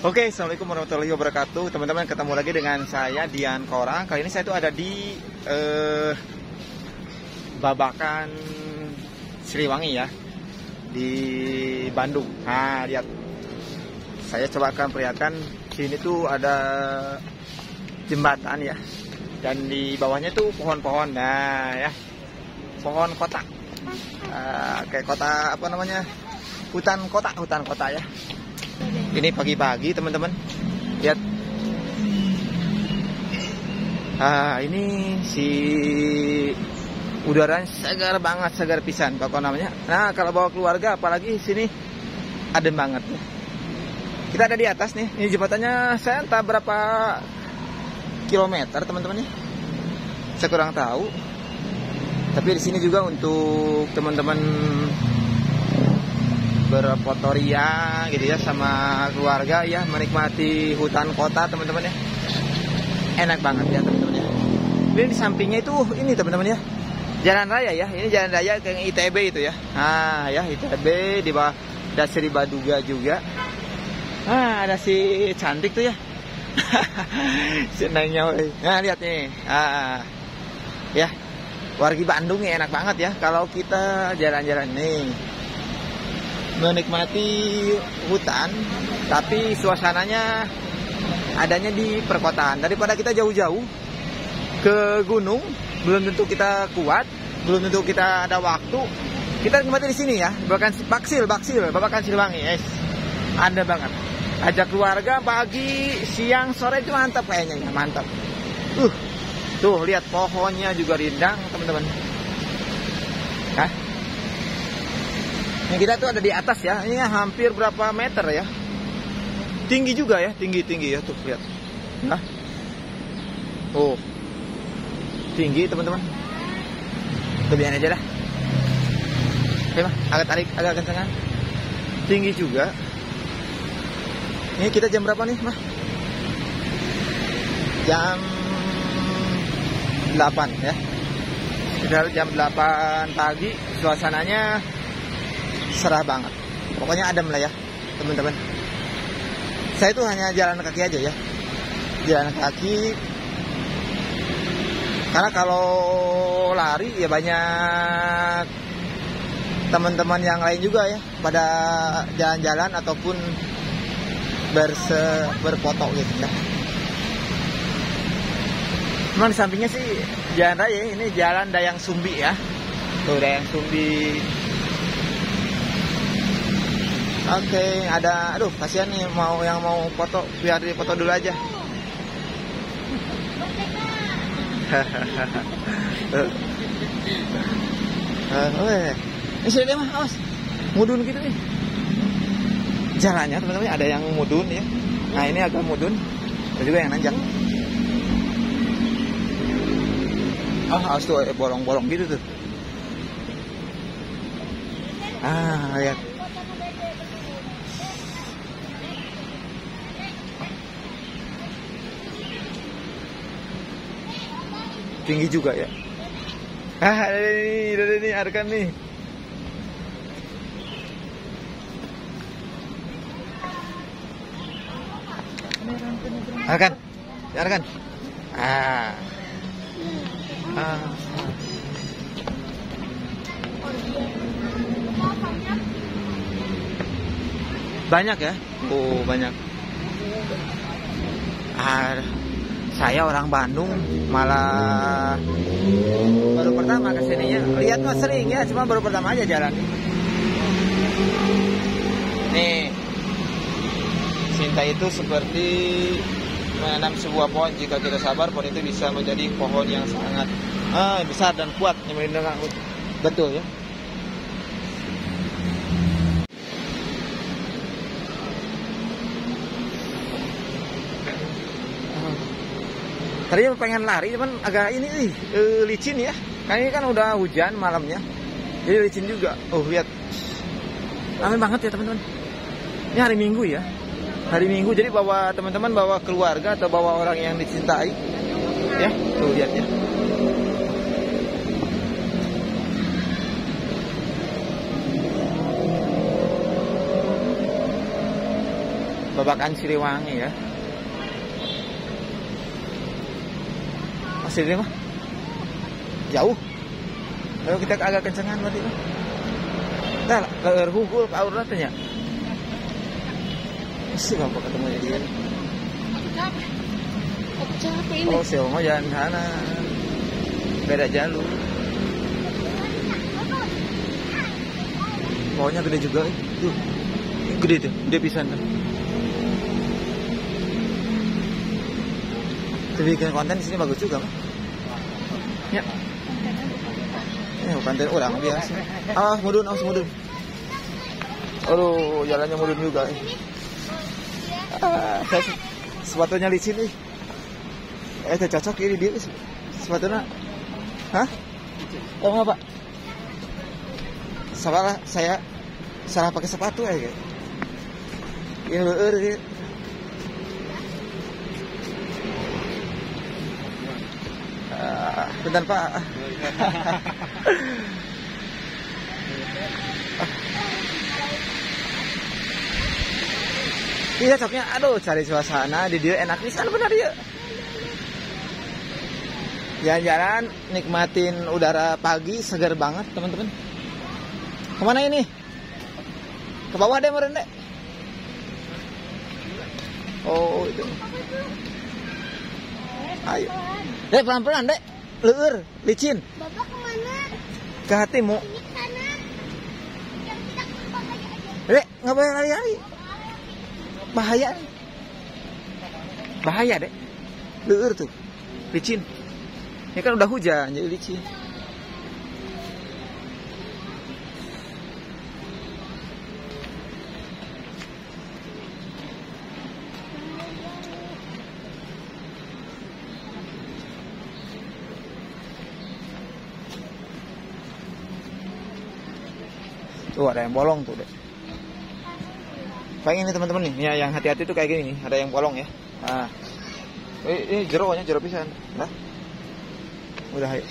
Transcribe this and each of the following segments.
Oke, assalamualaikum warahmatullahi wabarakatuh, teman-teman. Ketemu lagi dengan saya Dian Korang. Kali ini saya tuh ada di eh, Babakan Siliwangi ya, di Bandung. Nah, lihat. Saya coba akan perlihatkan sini tuh ada jembatan ya, dan di bawahnya tuh pohon-pohon. Nah, ya, pohon kotak. Ah, kayak kota apa namanya? Hutan kota, hutan kota ya. Ini pagi-pagi teman-teman. Lihat. Ah, ini si udaranya segar banget, segar pisan pokok namanya. Nah, kalau bawa keluarga apalagi sini adem banget. Kita ada di atas nih. Ini jembatannya saya entah berapa kilometer teman-teman nih. Saya kurang tahu. Tapi di sini juga untuk teman-teman berfotoria gitu ya sama keluarga ya menikmati hutan kota teman-teman ya. Enak banget ya teman-teman ya. Ini di sampingnya itu ini teman-teman ya. Jalan raya ya ini jalan raya ke ITB itu ya. Nah ya ITB di bawah Dasri Baduga juga. Ah ada si cantik tuh ya. Senangnya nah lihat nih. Ah ya. Wargi Bandung ya enak banget ya. Kalau kita jalan-jalan nih menikmati hutan tapi suasananya adanya di perkotaan. Daripada kita jauh-jauh ke gunung belum tentu kita kuat belum tentu kita ada waktu kita nikmati di sini ya. Bahkan baksil baksil babakan silwangi es. Ada banget. Ajak keluarga pagi siang sore itu mantap kayaknya ya mantap uh tuh lihat pohonnya juga rindang teman-teman Ini kita tuh ada di atas ya. Ini hampir berapa meter ya? Tinggi juga ya, tinggi-tinggi ya tuh lihat. Nah. Oh. Tinggi teman-teman. Lebihan aja dah. Oke mah, agak tarik, agak kencengan. Tinggi juga. Ini kita jam berapa nih, mah? Jam 8 ya. Sudah jam 8 pagi, suasananya serah banget. Pokoknya adem lah ya teman-teman. Saya itu hanya jalan kaki aja ya. Jalan kaki. Karena kalau lari ya banyak teman-teman yang lain juga ya pada jalan-jalan ataupun berse berfoto gitu ya. Di sampingnya sih jalan raya ini jalan Dayang Sumbi ya. Tuh Dayang Sumbi Oke, ada aduh kasihan nih mau yang mau foto biar di foto dulu aja. Hahaha. ini sini mah, awas. Mudun gitu nih. Jalannya teman-teman ada yang mudun ya. Nah, ini agak mudun. Ada juga yang nanjak. Ah, awas tuh bolong-bolong gitu tuh. Ah, lihat. Tinggi juga ya. Ah ada nih ada nih. Arkan nih Arkan Arkan ah. Ah. Banyak ya? Oh banyak. Ah saya orang Bandung malah baru pertama ke sininya lihat mah sering ya cuma baru pertama aja jalan. Nih. Cinta itu seperti menanam sebuah pohon. Jika kita sabar pohon itu bisa menjadi pohon yang sangat ah, besar dan kuat yang melindungi betul ya Tadinya pengen lari cuman agak ini nih e, licin ya. Kayaknya kan udah hujan malamnya. Jadi licin juga. Oh lihat. Ramai banget ya teman-teman. Ini hari Minggu ya. Hari Minggu jadi bawa teman-teman bawa keluarga atau bawa orang yang dicintai. Ya, tuh lihat ya. Babakan Siliwangi ya. Masih ini mah? Jauh. Ayo kita agak kencengan berarti mah. Nah, ke hukul ke aur tanya. Masih bapak ketemu dia. Aku capek. Aku capek ini. Oh, si Ongo jalan sana. Beda jalur. Pokoknya gede juga. eh. Tuh. Gede tuh, gede pisan tuh. Tapi bikin konten di sini bagus juga, mah. Ya. Eh, konten orang biasa. Ah, mudun, awas mudun. Aduh, jalannya mudun juga. Eh. Ah, saya sepatunya licin nih. Eh, teh cocok ini dia sepatunya. Hah? Oh, apa? Salah saya salah pakai sepatu aja. Ini dia. Ah, bentar Pak. Iya cocoknya, aduh cari suasana di dia enak pisan benar ya. Jalan-jalan nikmatin udara pagi segar banget teman-teman. Ke mana ini? Ke bawah deh meren deh. Oh itu. Ayo. Dek pelan-pelan dek. Leur, licin. Bapak ke mana? Ke hatimu. Dek, nggak boleh lari-lari. Bahaya. Bahaya dek. Leur tuh. Licin. Ini kan udah hujan jadi licin. Tuh ada yang bolong tuh dek. Kayak ini teman-teman nih, ya yang hati-hati tuh kayak gini nih, ada yang bolong ya. Nah, ini, ini jeronya jero pisan, nah. Udah ayo.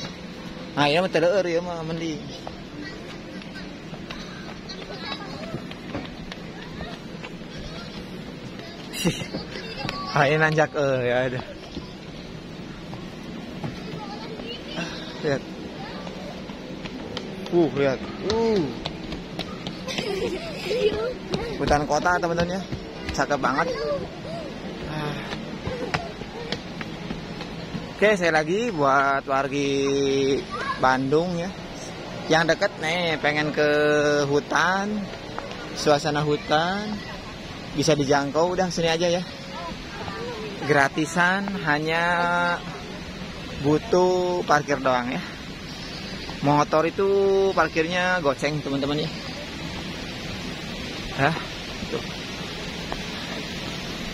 Nah, ini mah teleur ya mah mending. Ah, ini nanjak eh ya ada. Ah, lihat. Uh, lihat. Uh. Hutan kota teman-teman ya. Cakep banget. Oke, saya lagi buat wargi Bandung ya. Yang deket nih pengen ke hutan, suasana hutan bisa dijangkau udah sini aja ya. Gratisan hanya butuh parkir doang ya. Motor itu parkirnya goceng teman-teman ya. Hah? Tuh.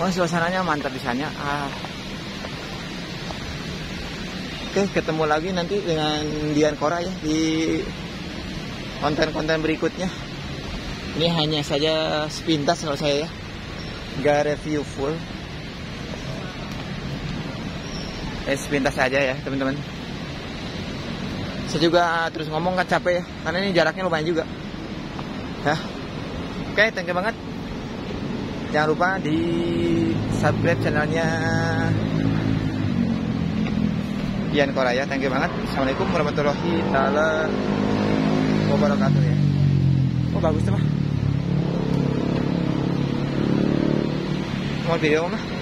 Oh, suasananya mantap di sana. Ah. Oke, ketemu lagi nanti dengan Dian Kora ya di konten-konten berikutnya. Ini hanya saja sepintas kalau saya ya. Gak review full. Eh, sepintas saja ya, teman-teman. Saya juga terus ngomong kan capek ya, karena ini jaraknya lumayan juga. Ya. Oke, thank you banget. Jangan lupa di subscribe channelnya Dian Koraya. Thank you banget. Assalamualaikum warahmatullahi taala wabarakatuh ya. Oh bagus tuh mah. Mau video mah?